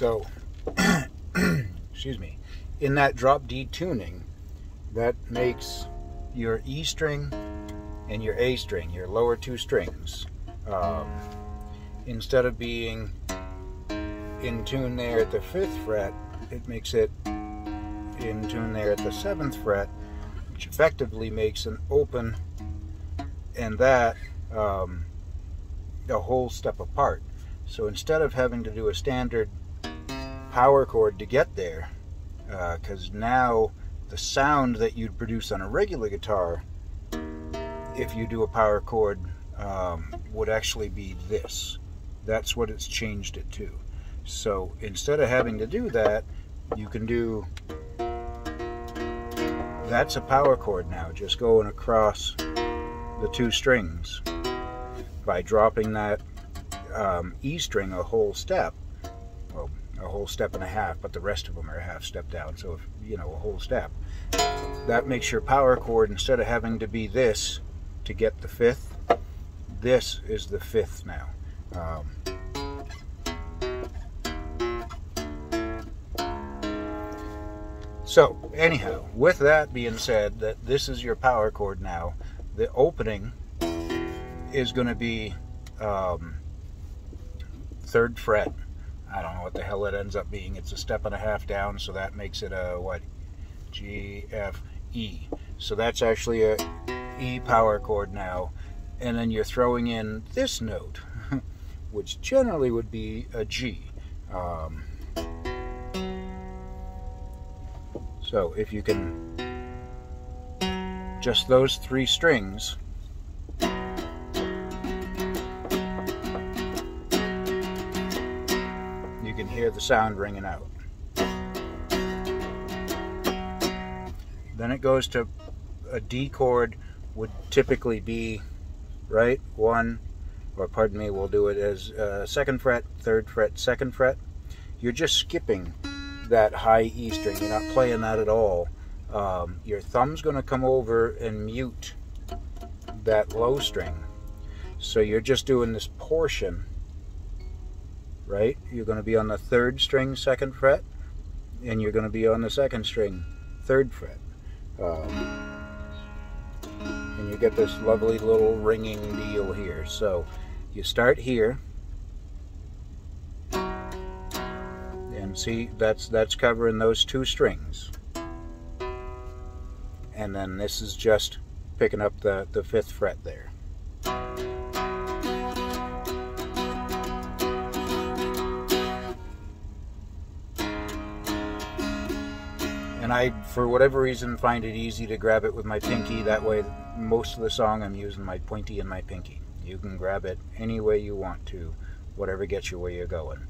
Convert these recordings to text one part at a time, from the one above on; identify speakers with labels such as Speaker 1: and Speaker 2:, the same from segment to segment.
Speaker 1: So, excuse me, in that drop D tuning, that makes your E string and your A string, your lower two strings, um, instead of being in tune there at the fifth fret, it makes it in tune there at the seventh fret, which effectively makes an open and that um, a whole step apart. So instead of having to do a standard power chord to get there, because uh, now the sound that you'd produce on a regular guitar, if you do a power chord, um, would actually be this. That's what it's changed it to. So instead of having to do that, you can do that's a power chord now, just going across the two strings by dropping that um, E string a whole step. A whole step and a half, but the rest of them are a half step down, so if, you know, a whole step. That makes your power chord, instead of having to be this to get the fifth, this is the fifth now. Um, So, anyhow, with that being said, that this is your power chord now, the opening is going to be um, third fret. I don't know what the hell it ends up being. It's a step and a half down, so that makes it a what? G, F, E. So that's actually a E power chord now. And then you're throwing in this note, which generally would be a G. Um, So if you can just those three strings hear the sound ringing out. Then it goes to a D chord would typically be right one or pardon me we'll do it as uh, second fret third fret second fret you're just skipping that high E string. You're not playing that at all. Um, your thumb's going to come over and mute that low string. So you're just doing this portion, right? You're going to be on the third string, second fret, and you're going to be on the second string, third fret. Um, and you get this lovely little ringing deal here. So you start here and see that's that's covering those two strings and then this is just picking up the the fifth fret there and I for whatever reason find it easy to grab it with my pinky. That way most of the song I'm using my pointy and my pinky. You can grab it any way you want to whatever gets you where you're going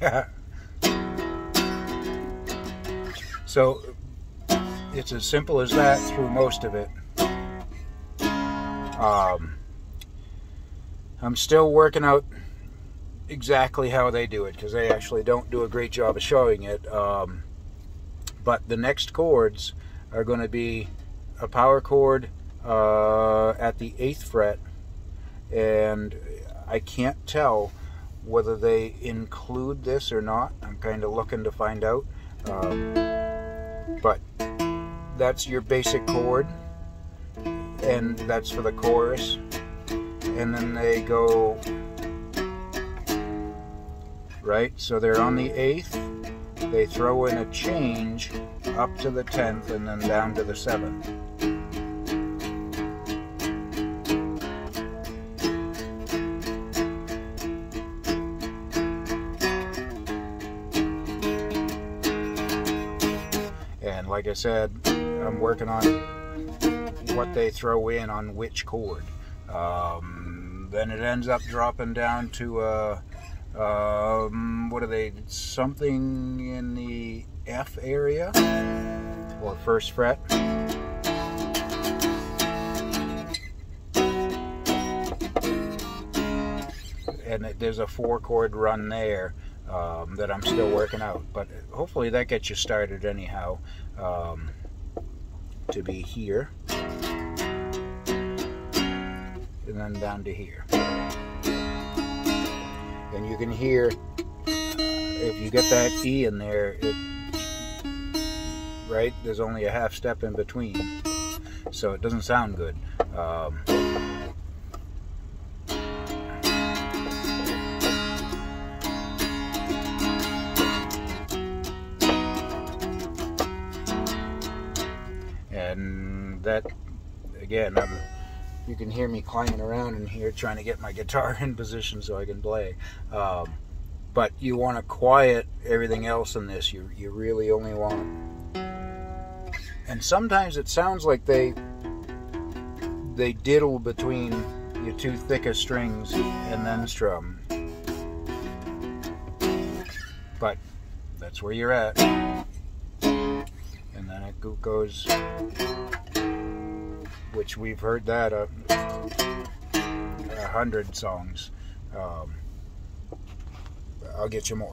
Speaker 1: so it's as simple as that through most of it. Um, I'm still working out exactly how they do it because they actually don't do a great job of showing it. Um, but the next chords are going to be a power chord uh, at the eighth fret, and I can't tell whether they include this or not. I'm kind of looking to find out. Um, but that's your basic chord, and that's for the chorus. And then they go right, so they're on the eighth. They throw in a change up to the tenth and then down to the seventh. Like I said, I'm working on what they throw in on which chord. Um, then it ends up dropping down to uh, um, what are they? Something in the F area or first fret. and there's a four chord run there um, that I'm still working out. But hopefully that gets you started anyhow um, to be here and then down to here. And you can hear if you get that E in there, it right? There's only a half step in between, so it doesn't sound good. Um, that, again, I'm, you can hear me climbing around in here trying to get my guitar in position so I can play. Um, but you want to quiet everything else in this. You, you really only want and sometimes it sounds like they they diddle between your two thickest strings and then strum. But that's where you're at. Then goes, which we've heard that a, a hundred songs. Um, I'll get you more.